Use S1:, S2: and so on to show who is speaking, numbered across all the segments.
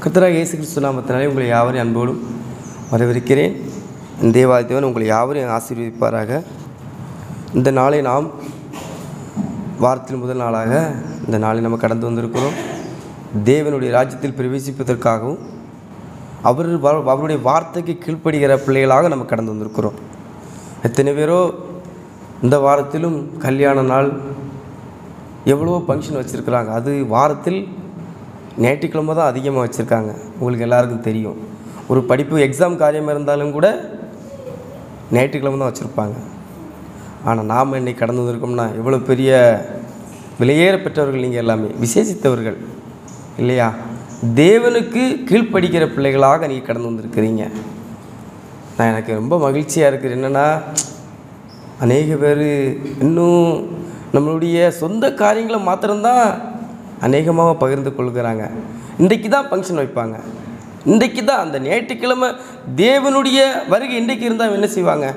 S1: கர்த்தராக இயேசு கிறிஸ்துநாமத்தினாலே உங்களை யாவரையும் அன்போடும் வரவிருக்கிறேன் இந்த உங்களை யாவரையும் ஆசீர்வதிப்பாராக. இந்த நாளை நாம் வாரத்தின் முதல் நாளாக இந்த நாளை நம்ம கடந்து வந்திருக்கிறோம். தேவனுடைய ராஜ்யத்தில் பிரவேசிப்பதற்காகவும் அவர் வ- அவருடைய வார்த்தைக்கு கீழ்ப்படுகிற பிள்ளைகளாக நம்ம கடந்து வந்திருக்கிறோம். எத்தனை பேரோ இந்த வாரத்திலும் கல்யாண நாள் எவ்வளவோ ஃபங்க்ஷன் வச்சுருக்குறாங்க. அது வாரத்தில் ஞாயிற்றுக்கிழமை தான் அதிகமாக வச்சுருக்காங்க. உங்களுக்கு எல்லாருக்கும் தெரியும். ஒரு படிப்பு எக்ஸாம் காரியமாக இருந்தாலும் கூட ஞாயிற்றுக்கிழமை தான் வச்சுருப்பாங்க. ஆனால் நாம் இன்றைக்கி கடந்து வந்திருக்கோம்னா எவ்வளோ பெரிய விலையேற பெற்றவர்கள் நீங்கள் எல்லாமே. விசேஷித்தவர்கள். இல்லையா? தேவனுக்கு கீழ்ப்படிக்கிற பிள்ளைகளாக நீங்கள் கடந்து வந்திருக்கிறீங்க. நான் எனக்கு ரொம்ப மகிழ்ச்சியாக இருக்குது. என்னென்னா அநேக பேர் இன்னும் நம்மளுடைய சொந்த காரியங்களை மாத்திரம்தான் அநேகமாக பகிர்ந்து கொள்கிறாங்க. இன்றைக்கு தான் ஃபங்க்ஷன் வைப்பாங்க. இன்றைக்கு தான் அந்த ஞாயிற்றுக்கிழமை தேவனுடைய வருகை இன்றைக்கு இருந்தால் என்ன செய்வாங்க?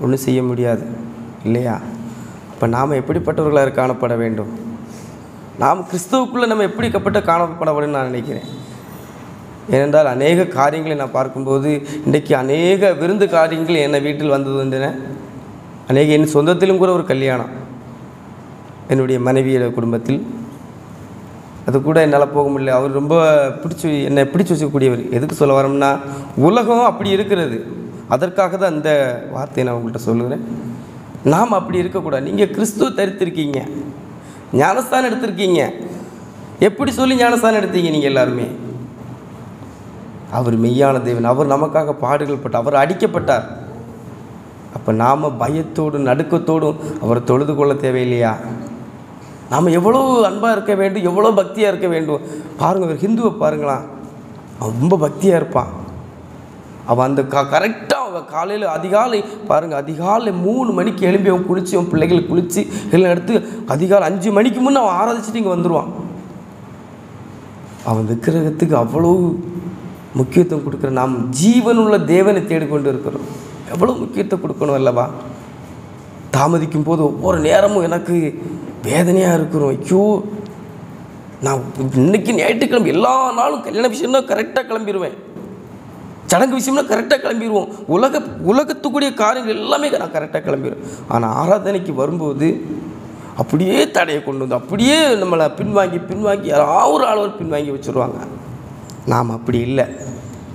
S1: ஒன்றும் செய்ய முடியாது. இல்லையா? இப்போ நாம் எப்படிப்பட்டவர்களாக காணப்பட வேண்டும்? நாம் கிறிஸ்துவுக்குள்ளே நம்ம எப்படி கப்பட்ட காணப்பட வேண்டும் நான் நினைக்கிறேன். ஏனென்றால் அநேக காரியங்களை நான் பார்க்கும்போது இன்றைக்கு அநேக விருந்து காரியங்கள் என்னை வீட்டில் வந்தது உண்டுன. அநேக என் சொந்தத்திலும் கூட ஒரு கல்யாணம். என்னுடைய மனைவியோட குடும்பத்தில். அது கூட என்னால் போக முடியல. அவர் ரொம்ப பிடிச்சி என்னை பிடிச்சி வச்சக்கூடியவர் எதுக்கு சொல்ல வரோம்னா உலகம் அப்படி இருக்கிறது. அதற்காக தான் அந்த வார்த்தையை நான் உங்கள்கிட்ட சொல்லுகிறேன். நாம் அப்படி இருக்கக்கூடாது. நீங்கள் கிறிஸ்துவ தரித்திருக்கீங்க. ஞானஸ்தானம் எடுத்திருக்கீங்க. எப்படி சொல்லி ஞானஸ்தானம் எடுத்தீங்க நீங்கள் எல்லாருமே? அவர் மெய்யான தேவன். அவர் நமக்காக பாடுகள் பட்டார் அவர் அடிக்கப்பட்டார். அப்போ நாம் பயத்தோடும் நடுக்கத்தோடும் அவரை தொழுது கொள்ள தேவையில்லையா? நாம் எவ்வளோ அன்பாக இருக்க வேண்டும் எவ்வளோ பக்தியாக இருக்க வேண்டும். பாருங்கள் ஒரு ஹிந்துவை பாருங்களா அவன் ரொம்ப பக்தியாக இருப்பான். அவன் அந்த க கரெக்டாக அவன் காலையில் அதிகாலை பாருங்கள் அதிகாலை மூணு மணிக்கு எழும்பி அவன் குளித்து அவன் பிள்ளைகள் குளித்து எல்லாம் எடுத்து அதிகாலை அஞ்சு மணிக்கு முன்னே அவன் ஆராதிச்சுட்டு இங்கே வந்துடுவான் அவன் விக்கிரகத்துக்கு அவ்வளோ முக்கியத்துவம் கொடுக்குற நாம் ஜீவனுள்ள தேவனை தேடிக்கொண்டு இருக்கிறோம். எவ்வளோ முக்கியத்துவம் கொடுக்கணும் அல்லவா? தாமதிக்கும் போது ஒவ்வொரு நேரமும் எனக்கு வேதனையாக இருக்கிறோம். ஐயோ நான் இன்னைக்கு ஞாயிற்றுக்கிழமை எல்லா நாளும் கல்யாண விஷயம்னா கரெக்டாக கிளம்பிடுவேன் சடங்கு விஷயம்னா கரெக்டாக கிளம்பிடுவோம் உலக உலகத்துக்குரிய காரியங்கள் எல்லாமே நான் கரெக்டாக கிளம்பிடுவேன் ஆனால் ஆராதனைக்கு வரும்போது அப்படியே தடையை கொண்டு வந்து அப்படியே நம்மளை பின்வாங்கி பின்வாங்கி யாராவது ஒரு ஆளவர் பின்வாங்கி வச்சுருவாங்க. நாம் அப்படி இல்லை.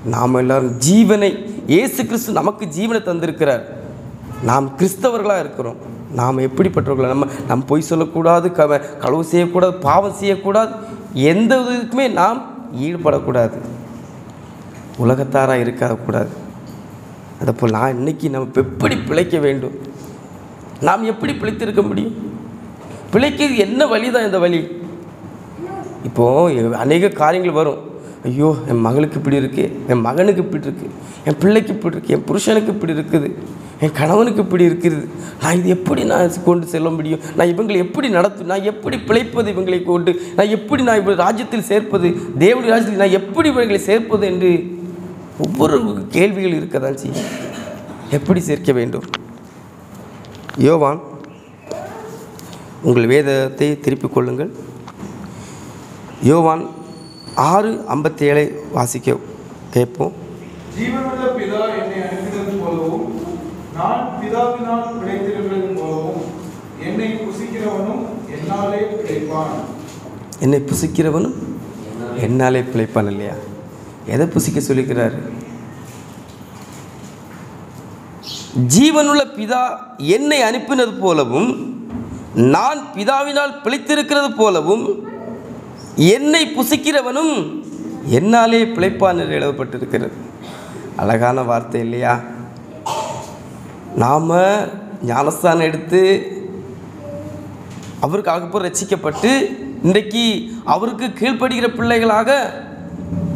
S1: நாம் எல்லாரும் ஜீவனை இயேசு கிறிஸ்து நமக்கு ஜீவனை தந்திருக்கிறார். நாம் கிறிஸ்தவர்களாக இருக்கிறோம். நாம் எப்படிப்பட்டவர்களா? நம்ம நம்ம பொய் சொல்லக்கூடாது க களவு செய்யக்கூடாது பாவம் செய்யக்கூடாது. எந்த இதுக்குமே நாம் ஈடுபடக்கூடாது. உலகத்தாராக இருக்கக்கூடாது அதை போல் நான் இன்னைக்கு நம்ம எப்படி பிழைக்க வேண்டும்? நாம் எப்படி பிழைத்திருக்க முடியும்? பிழைக்கிறது என்ன வழி தான் இந்த வழி? இப்போது அநேக காரியங்கள் வரும். ஐயோ என் மகளுக்கு இப்படி இருக்குது என் மகனுக்கு இப்படி இருக்குது என் பிள்ளைக்கு இப்படி இருக்குது என் புருஷனுக்கு இப்படி இருக்குது. என் கணவனுக்கு இப்படி இருக்கிறது. நான் இது எப்படி நான் கொண்டு செல்ல முடியும்? நான் இவங்களை எப்படி நடத்து நான் எப்படி பிழைப்பது இவங்களை கொண்டு? நான் எப்படி நான் இவங்க ராஜ்யத்தில் சேர்ப்பது? தேவனுடைய ராஜ்யத்தில் நான் எப்படி இவர்களை சேர்ப்பது என்று ஒவ்வொரு கேள்விகள் இருக்க தான் செய்யும். எப்படி சேர்க்க வேண்டும்? யோவான் உங்கள் வேதத்தை திருப்பிக் கொள்ளுங்கள். யோவான் ஆறு ஐம்பத்தி ஏழை வாசிக்க கேட்போம்.
S2: ஜீவனுள்ள பிதா என்னை நான் பிதாவினால் பிழைத்திருக்கிறது போலவும் என்னை புசிக்கிறவனும் என்னாலே பிழைப்பான்.
S1: என்னை புசிக்கிறவனும் என்னாலே பிழைப்பான் இல்லையா? எதை புசிக்க சொல்லிக்கிறார்? ஜீவனுள்ள பிதா என்னை அனுப்பினது போலவும் நான் பிதாவினால் பிழைத்திருக்கிறது போலவும் என்னை புசிக்கிறவனும் என்னாலே பிழைப்பான் என்று எழுதப்பட்டிருக்கிறது. அழகான வார்த்தை இல்லையா? நாம் ஞானஸ்தானம் எடுத்து அவருக்கு அகப்போ ரசிக்கப்பட்டு இன்றைக்கு அவருக்கு கீழ்ப்படுகிற பிள்ளைகளாக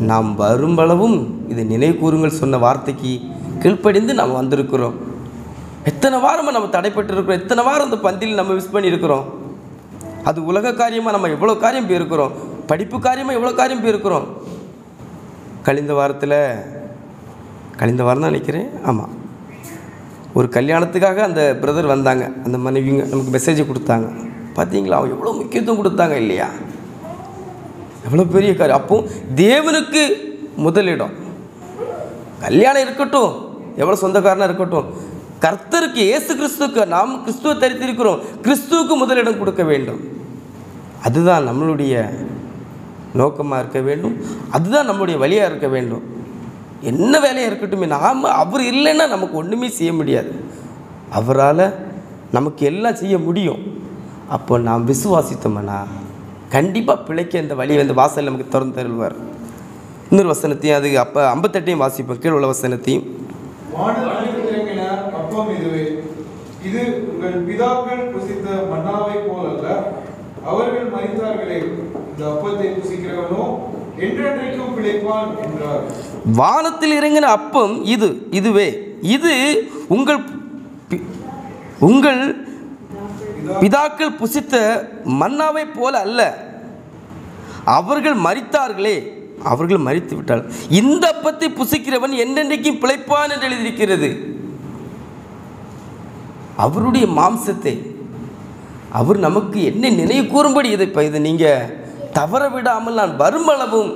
S1: நாம் வரும்பளவும் இதை நினைவு கூறுங்கள் சொன்ன வார்த்தைக்கு கீழ்ப்படிந்து நாம் வந்திருக்கிறோம். எத்தனை வாரமாக நம்ம தடைப்பட்டிருக்கிறோம். எத்தனை வாரம் அந்த பந்தியில் நம்ம மிஸ் பண்ணியிருக்கிறோம். அது உலக காரியமாக நம்ம எவ்வளோ காரியம் போயிருக்கிறோம். படிப்பு காரியமாக எவ்வளோ காரியம் போயிருக்கிறோம். கழிந்த வாரத்தில் கழிந்த வாரம் தான் நினைக்கிறேன். ஆமாம் ஒரு கல்யாணத்துக்காக அந்த பிரதர் வந்தாங்க. அந்த மனைவிங்க நமக்கு மெசேஜ் கொடுத்தாங்க. பார்த்தீங்களா அவங்க எவ்வளோ முக்கியத்துவம் கொடுத்தாங்க இல்லையா? எவ்வளோ பெரிய காரியம். அப்போ தேவனுக்கு முதலிடம் கல்யாணம் இருக்கட்டும். எவ்வளோ சொந்தக்காரனாக இருக்கட்டும். கர்த்தருக்கு இயேசு கிறிஸ்துவுக்கு நாம் கிறிஸ்துவை தரித்திருக்கிறோம். கிறிஸ்துவுக்கு முதலிடம் கொடுக்க வேண்டும். அதுதான் நம்மளுடைய நோக்கமாக இருக்க வேண்டும். அதுதான் நம்மளுடைய வழியாக இருக்க வேண்டும். என்ன வேலையாக இருக்கட்டும் நாம் அவர் இல்லைன்னா நமக்கு ஒன்றுமே செய்ய முடியாது. அவரால் நமக்கு எல்லாம் செய்ய முடியும். அப்போ நாம் விசுவாசித்தோம்னா கண்டிப்பாக பிழைக்க இந்த வழி வந்து வாசல் நமக்கு திறந்து தருவார். இன்னொரு வசனத்தையும் அது அப்போ ஐம்பத்தெட்டையும் வாசிப்போம். கீழ் உள்ள வசனத்தையும்.
S2: இது உங்கள் பிதாக்கள் புசித்த மன்னாவை போல் அல்ல அவர்கள் மறித்தார்களே இந்த அப்பத்தை புசிக்கிறவனோ
S1: வானத்தில் இறங்கின அப்பம் இது இதுவே. இது உங்கள் உங்கள் பிதாக்கள் புசித்த மன்னாவை போல அல்ல. அவர்கள் மரித்தார்களே. அவர்கள் மரித்து விட்டார்கள் இந்த அப்பத்தை புசிக்கிறவன் என்றென்றைக்கும் பிழைப்பான் என்று எழுதியிருக்கிறது. அவருடைய மாம்சத்தை. அவர் நமக்கு என்ன நினைவு கூறும்படி இதை இதை நீங்கள் தவற விடாமல் நான் வருமளவும்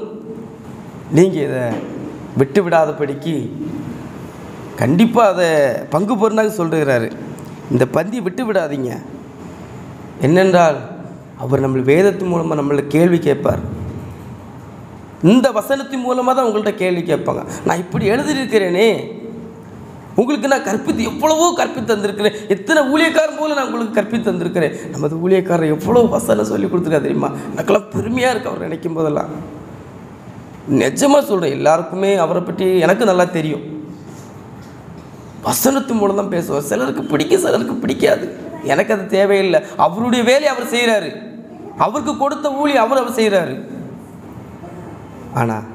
S1: நீங்கள் இதை விட்டு விடாதபடிக்கு கண்டிப்பாக அதை பங்கு பெறுனாக சொல்கிறாரு இந்த பந்தியை விட்டு விடாதீங்க என்னென்றால் அவர் நம்ம வேதத்தின் மூலமாக நம்மளை கேள்வி கேட்பார். இந்த வசனத்தின் மூலமாக தான் உங்கள்கிட்ட கேள்வி கேட்பாங்க. நான் இப்படி எழுதியிருக்கிறேனே. உங்களுக்கு நான் கற்பித்து எவ்வளவோ கற்பித்து தந்திருக்கிறேன். எத்தனை ஊழியக்காரன் போல நான் உங்களுக்கு கற்பித்து தந்திருக்கிறேன். நமது ஊழியக்காரர் எவ்வளோ வசனம் சொல்லி கொடுத்துருக்கா தெரியுமா? எனக்கெல்லாம் பெருமையாக இருக்கு அவர் நினைக்கும் போதெல்லாம். நிஜமாக சொல்கிறேன் எல்லாருக்குமே அவரை பற்றி எனக்கு நல்லா தெரியும். வசனத்து மூலம் தான் பேசுவார். சிலருக்கு பிடிக்கும் சிலருக்கு பிடிக்காது. எனக்கு அது தேவையில்லை. அவருடைய வேலையை அவர் செய்கிறாரு அவருக்கு கொடுத்த ஊழி அவர் அவர் செய்கிறாரு ஆனால்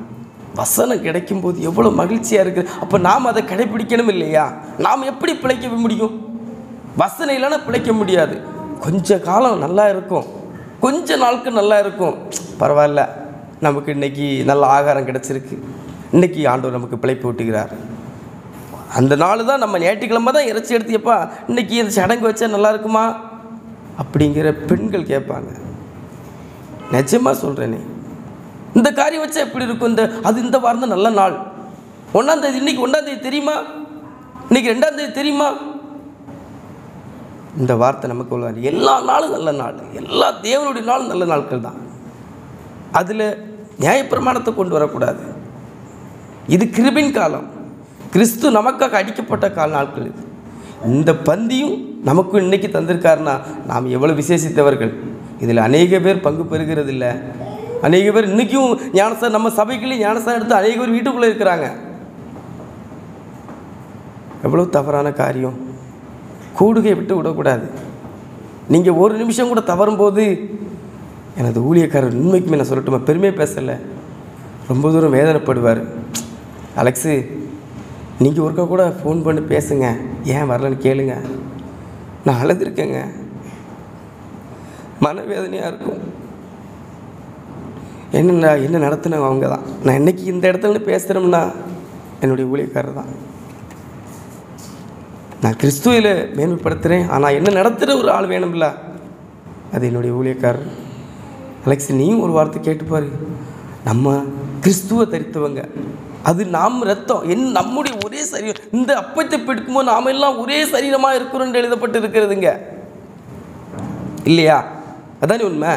S1: வசனம் கிடைக்கும் போது எவ்வளோ மகிழ்ச்சியாக இருக்குது அப்போ நாம் அதை கடைபிடிக்கணும் இல்லையா? நாம் எப்படி பிழைக்க முடியும்? வசனம் இல்லைன்னா பிழைக்க முடியாது. கொஞ்ச காலம் நல்லா இருக்கும். கொஞ்ச நாளுக்கு நல்லா இருக்கும். பரவாயில்ல. நமக்கு இன்னைக்கு நல்ல ஆகாரம் கிடச்சிருக்கு. இன்றைக்கி ஆண்டவர் நமக்கு பிழைப்பு விட்டுகிறார் அந்த நாள் தான் நம்ம ஞாயிற்றுக்கிழமை தான் இறைச்சி எடுத்தியப்பா இன்றைக்கி இந்த சடங்கு வச்சா நல்லா இருக்குமா? அப்படிங்கிற பெண்கள் கேட்பாங்க. நிஜமாக சொல்கிறேனே இந்த காரியம் வச்சா எப்படி இருக்கும் இந்த அது இந்த வாரம் தான் நல்ல நாள். ஒன்றாந்தேதி இன்றைக்கி ஒன்றாந்தேதி தெரியுமா? இன்னைக்கு ரெண்டாந்தேதி தெரியுமா? இந்த வார்த்தை நமக்கு உள்ள எல்லா நாளும் நல்ல நாள். எல்லா தேவனுடைய நாளும் நல்ல நாட்கள் தான். அதில் நியாயப்பிரமாணத்தை கொண்டு வரக்கூடாது. இது கிருபின் காலம். கிறிஸ்து நமக்காக அடிக்கப்பட்ட கால நாட்கள் இது. இந்த பந்தியும் நமக்கு இன்றைக்கி தந்திருக்காருன்னா நாம் எவ்வளோ விசேஷித்தவர்கள்? இதில் அநேக பேர் பங்கு பெறுகிறது இல்லை அநேக பேர் இன்றைக்கும் ஞானசார் நம்ம சபைக்குள்ளே ஞானசாரம் எடுத்து அநேக பேர் வீட்டுக்குள்ளே இருக்கிறாங்க. எவ்வளோ தவறான காரியம். கூடுகை விட்டு விடக்கூடாது. நீங்கள் ஒரு நிமிஷம் கூட தவறும்போது எனது ஊழியக்காரர் உண்மைக்குமே நான் சொல்லட்டுமா? பெருமையாக பேசலை. ரொம்ப தூரம் வேதனைப்படுவார். அலெக்ஸு நீங்கள் ஒருக்கா கூட ஃபோன் பண்ணி பேசுங்க. ஏன் வரலன்னு கேளுங்க. நான் அழுதுருக்கேங்க. மனவேதனையாக இருக்கும். என்னென்ன என்ன நடத்தினவங்க அவங்க தான் நான் இன்னைக்கு இந்த இடத்துல பேசுகிறோம்னா என்னுடைய ஊழியக்காரர் தான். நான் கிறிஸ்துவில் மேன்மைப்படுத்துகிறேன் ஆனால் என்ன நடத்துகிற ஒரு ஆள் வேணும்ல? அது என்னுடைய ஊழியக்காரர். அலெக்ஸ் நீயும் ஒரு வார்த்தை கேட்டுப்பார் நம்ம கிறிஸ்துவை தரித்தவங்க. அது நாம் ரத்தம். என் நம்முடைய ஒரே சரீரம். இந்த அப்பத்தை பிடிக்கும்போது நாம் எல்லாம் ஒரே சரீரமாக இருக்கிறோம் எழுதப்பட்டு இருக்கிறதுங்க இல்லையா? அதானே உண்மை?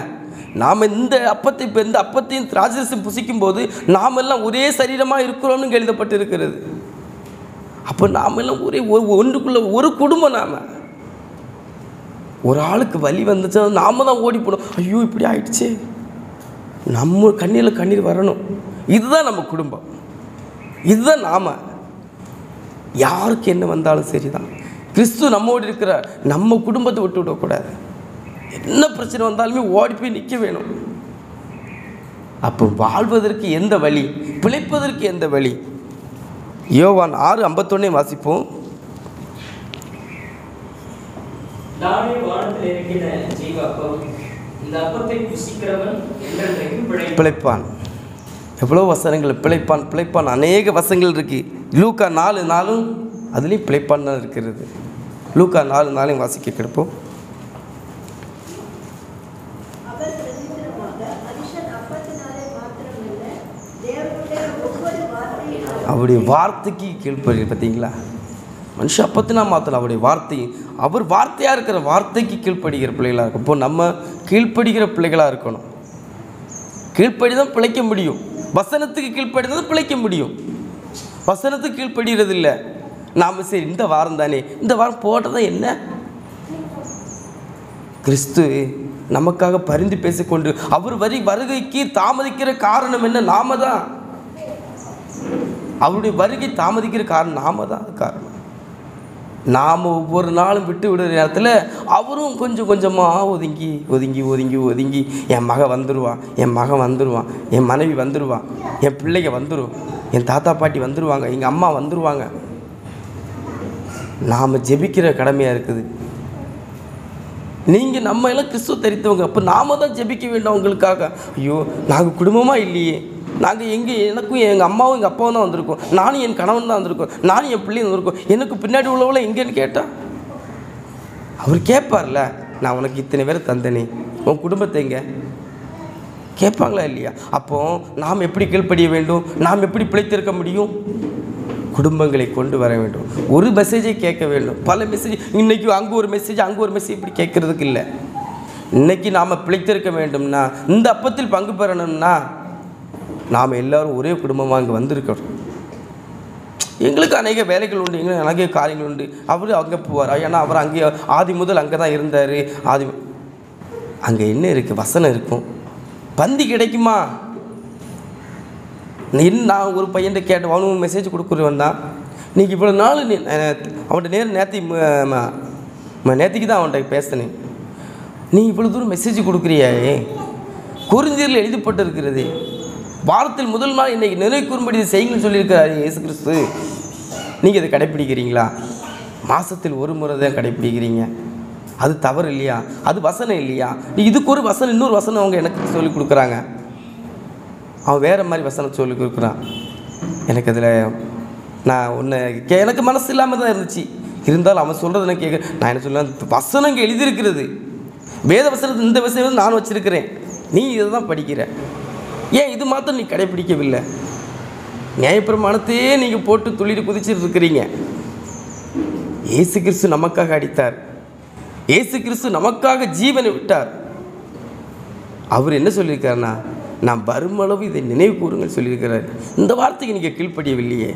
S1: நாம் இந்த அப்பத்தை இப்போ இந்த அப்பத்தையும் திராட்சரசம் புசிக்கும் போது நாம் எல்லாம் ஒரே சரீரமாக இருக்கிறோம்னு எழுதப்பட்டிருக்கிறது. எழுதப்பட்டு இருக்கிறது அப்போ நாம் எல்லாம் ஒரே ஒன்றுக்குள்ள ஒரு குடும்பம் நாம். ஒரு ஆளுக்கு வலி வந்துச்சு நாம தான் ஓடி போகணும் ஐயோ இப்படி ஆயிடுச்சு. நம்ம கண்ணீரில் கண்ணீர் வரணும். இதுதான் நம்ம குடும்பம். இதுதான் நாம். யாருக்கு என்ன வந்தாலும் சரிதான். கிறிஸ்து நம்மோடு இருக்கிற நம்ம குடும்பத்தை விட்டு விடக்கூடாது. என்ன பிரச்சனை வந்தாலுமே ஓடி போய் நிற்க வேணும். அப்போ வாழ்வதற்கு எந்த வழி? பிழைப்பதற்கு எந்த வழி? யோவான் ஆறு ஐம்பத்தொன்னே வாசிப்போம்.
S3: பிழைப்பான்.
S1: பிழைப்பான். எவ்வளோ வசனங்கள்? பிழைப்பான் பிழைப்பான். அநேக வசங்கள் இருக்கு. லூக்கா நாலு நாளும் அதுலேயும் பிழைப்பான் தான் இருக்கிறது. லூக்கா நாலு நாளையும் வாசிக்க கிடப்போம்
S4: அவர் பிரதித்திரமாக மனுஷன் அப்பத்தினாலே
S1: அவருடைய வார்த்தைக்கு கீழ்ப்படி பார்த்தீங்களா? மனுஷன் அப்பத்தினா மாற்றலாம் அவருடைய வார்த்தை. அவர் வார்த்தையாக இருக்கிற வார்த்தைக்கு கீழ்ப்படுகிற பிள்ளைகளாக இருக்கும் இப்போ நம்ம கீழ்ப்படுகிற பிள்ளைகளாக இருக்கணும். கீழ்ப்படி தான் பிழைக்க முடியும். வசனத்துக்கு கீழ்ப்படி தான் பிழைக்க முடியும். வசனத்துக்கு கீழ்ப்படுகிறது இல்லை. நாம் சரி இந்த வாரம் தானே. இந்த வாரம் போட்டதா என்ன? கிறிஸ்து நமக்காக பரிந்து பேசிக்கொண்டு அவர் வரி வருகைக்கு தாமதிக்கிற காரணம் என்ன? நாம தான் அவருடைய வருகை தாமதிக்கிற காரணம் நாம தான் காரணம். நாம் ஒவ்வொரு நாளும் விட்டு விடுற நேரத்தில் அவரும் கொஞ்சம் கொஞ்சமாக ஒதுங்கி ஒதுங்கி ஒதுங்கி ஒதுங்கி என் மகன் வந்துடுவான் என் மகன் வந்துடுவான் என் மனைவி வந்துடுவான் என் பிள்ளைங்க வந்துடும் என் தாத்தா பாட்டி வந்துடுவாங்க எங்கள் அம்மா வந்துடுவாங்க நாம் ஜெபிக்கிற கடமையாக இருக்குது. நீங்கள் நம்ம எல்லாம் கிறிஸ்துவ தெரித்தவங்க அப்போ நாம தான் ஜெபிக்க வேண்டும் உங்களுக்காக. ஐயோ நாங்கள் குடும்பமாக இல்லையே. நாங்கள் எங்கே எனக்கும் எங்கள் அம்மாவும் எங்கள் அப்பாவும் தான் வந்திருக்கோம். நானும் என் கணவன் தான் வந்திருக்கோம். நானும் என் பிள்ளையும் வந்திருக்கோம். எனக்கு பின்னாடி உள்ளவளை எங்கேன்னு கேட்டால் அவர் கேட்பார்ல நான் உனக்கு இத்தனை பேர் தந்தனே. உன் குடும்பத்தை எங்கே? கேட்பாங்களா இல்லையா? அப்போ நாம் எப்படி கீழ்ப்படிய வேண்டும்? நாம் எப்படி பிழைத்திருக்க முடியும்? குடும்பங்களை கொண்டு வர வேண்டும். ஒரு மெசேஜை கேட்க வேண்டும். பல மெசேஜ் இன்றைக்கும் அங்கே ஒரு மெசேஜ் அங்கே ஒரு மெசேஜ் இப்படி கேட்குறதுக்கு இல்லை. இன்றைக்கி நாம் பிழைத்திருக்க வேண்டும்னா இந்த அப்பத்தில் பங்கு பெறணும்னா நாம் எல்லாரும் ஒரே குடும்பமாக அங்கே வந்திருக்கிறோம். எங்களுக்கு அநேக வேலைகள் உண்டு எங்களுக்கு அநேக காரியங்கள் உண்டு. அவர் அங்கே போவார்? ஏன்னா அவர் அங்கே ஆதி முதல் அங்கே தான் இருந்தார். ஆதி அங்கே என்ன இருக்குது வசனம் இருக்கும். பந்தி கிடைக்குமா? நீ நான் ஒரு பையன்கிட்ட கேட்டேன் அவனும் மெசேஜ் கொடுக்குறவன் தான். நீங்கள் இவ்வளோ நாள் நீ அவன்கிட்ட நேரம் நேத்தி நேத்திக்கு தான் அவன்கிட்ட பேசினேன். நீ இவ்வளோ தூரம் மெசேஜ் கொடுக்குறியாயே? குறிஞ்சீரில் எழுதப்பட்டு இருக்கிறது வாரத்தில் முதல் நாள் இன்றைக்கி நினைவு கூறும்படி இதை செய்யுங்கன்னு இயேசு கிறிஸ்து. நீங்கள் இதை கடைப்பிடிக்கிறீங்களா? மாதத்தில் ஒரு முறை தான் கடைப்பிடிக்கிறீங்க. அது தவறு இல்லையா? அது வசனம் இல்லையா? நீ இதுக்கு ஒரு வசனம் இன்னொரு வசனம் அவங்க எனக்கு சொல்லி கொடுக்குறாங்க. அவன் வேறு மாதிரி வசனம் சொல்லி கொடுக்குறான். எனக்கு அதில் நான் ஒன்று கே எனக்கு மனசு இல்லாமல் தான் இருந்துச்சு. இருந்தாலும் அவன் சொல்கிறது நான் கேட்க நான் என்ன சொல்லுவேன்? வசனம் இங்கே எழுதியிருக்கிறது. வேத வசனத்தை இந்த வசனம் நான் வச்சுருக்கிறேன். நீ இதை தான் படிக்கிற. ஏன் இது மாத்திரம் நீ கடைப்பிடிக்கவில்லை? நியாயப்பிரமாணத்தையே நீங்கள் போட்டு துளிர் குதிச்சுட்டு இருக்கிறீங்க. இயேசு கிறிஸ்து நமக்காக அடித்தார். இயேசு கிறிஸ்து நமக்காக ஜீவனை விட்டார். அவர் என்ன சொல்லியிருக்காருன்னா நான் வருமளவு இதை நினைவு கூறுங்கள் சொல்லியிருக்கிறார். இந்த வார்த்தைக்கு நீங்கள் கீழ்ப்படியவில்லையே.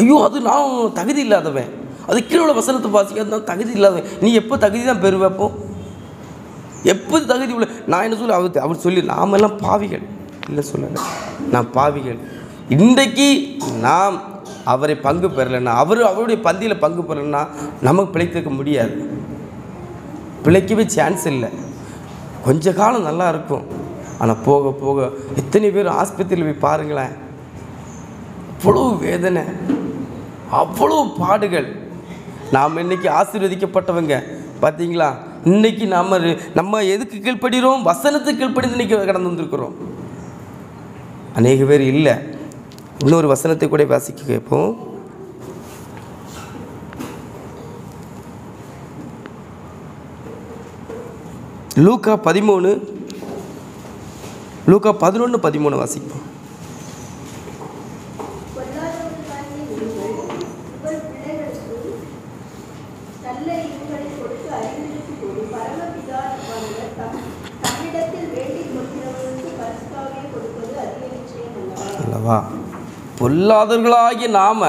S1: ஐயோ அது நான் தகுதி இல்லாதவன். அது கீழே உள்ள வசனத்தை வாசிக்க நான் தகுதி இல்லாதவன். நீ எப்போ தகுதி தான் பெறுவப்போ எப்போது தகுதி உள்ள நான் என்ன சொல்ல அவர் அவர் சொல்லி நாமெல்லாம் பாவிகள். இல்லை சொல்லலை. நான் பாவிகள் இன்றைக்கு நாம் அவரை பங்கு பெறலைன்னா அவர் அவருடைய பந்தியில் பங்கு பெறலைன்னா நமக்கு பிழைத்திருக்க முடியாது. பிழைக்கவே சான்ஸ் இல்லை. கொஞ்ச காலம் நல்லா இருக்கும். ஆனால் போக போக எத்தனை பேர் ஆஸ்பத்திரியில் போய் பாருங்களேன். அவ்வளோ வேதனை. அவ்வளோ பாடுகள். நாம் இன்னைக்கு ஆசீர்வதிக்கப்பட்டவங்க. பார்த்தீங்களா இன்னைக்கு நாம் நம்ம எதுக்கு கீழ்ப்படுகிறோம்? வசனத்துக்கு கீழ்ப்படி இன்னைக்கு கடந்து வந்திருக்கிறோம். அநேக பேர் இல்லை. இன்னொரு வசனத்தை கூட வாசிக்க கேட்போம். லூக்கா பதிமூணு லூக்கா பதினொன்று பதிமூணு வாசிப்போம்
S4: பொல்லாதவர்களாகிய நீங்கள் உங்கள் பிள்ளைகளுக்கு நல்ல ஈவுகளை கொடுத்து அறிந்திருக்கும்போது பரமபிதாவானவர் தம் தம்மிடத்தில் வேண்டிக் கொள்கிறவர்களுக்கு பரிசுத்தாவியை கொடுப்பது அதிக நிச்சயம் அல்லவா
S1: அல்லவா பொல்லாதவர்களாகிய நாம்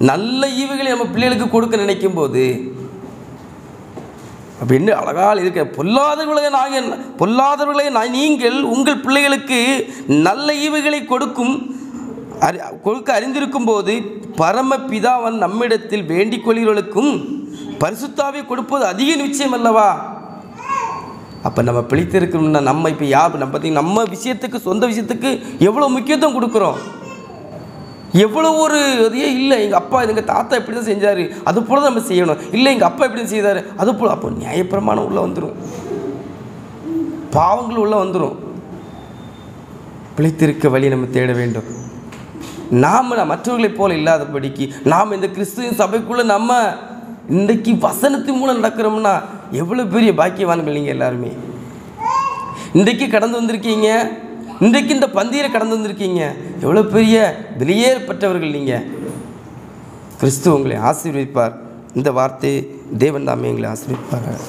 S1: நல்ல ஈவுகளை நம்ம பிள்ளைகளுக்கு கொடுக்க நினைக்கும் போது அப்படின்னு அழகாக இருக்க. பொல்லாதவர்களை நாங்கள் பொல்லாதவர்களை நான் நீங்கள் உங்கள் பிள்ளைகளுக்கு நல்ல ஈவுகளை கொடுக்கும் அறி கொடுக்க அறிந்திருக்கும் போது பரம பிதாவன் நம்மிடத்தில் வேண்டிக் கொள்கிறவர்களுக்கும் பரிசுத்தாவை கொடுப்பது அதிக நிச்சயம் அல்லவா? அப்போ நம்ம பிழைத்திருக்கணும்னா நம்ம இப்போ யார் நம்ம பார்த்தீங்கன்னா நம்ம விஷயத்துக்கு சொந்த விஷயத்துக்கு எவ்வளோ முக்கியத்துவம் கொடுக்குறோம்? எவ்வளோ ஒரு இதையே இல்லை. எங்கள் அப்பா எங்கள் தாத்தா இப்படி தான் செஞ்சார். அது போல் தான் நம்ம செய்யணும். இல்லை எங்கள் அப்பா இப்படி செய்தார். அது போல் அப்போ நியாயப்பிரமாணம் உள்ளே வந்துடும் பாவங்கள் உள்ளே வந்துடும் பிழைத்திருக்க வழி நம்ம தேட வேண்டும். நாம் மற்றவர்களைப் போல இல்லாதபடிக்கு நாம் இந்த கிறிஸ்துவின் சபைக்குள்ளே நம்ம இன்றைக்கு வசனத்தின் மூலம் நடக்கிறோம்னா எவ்வளோ பெரிய பாக்கியவான்கள் நீங்கள் எல்லாருமே. இன்றைக்கு கடந்து வந்திருக்கீங்க. இன்றைக்கு இந்த பந்தியில் கடந்து வந்திருக்கீங்க. எவ்வளோ பெரிய வெளியேற்பட்டவர்கள் நீங்கள் கிறிஸ்து உங்களை ஆசீர்வதிப்பார். இந்த வார்த்தை தேவன் தாமே எங்களை ஆசீர்விப்பார்கள்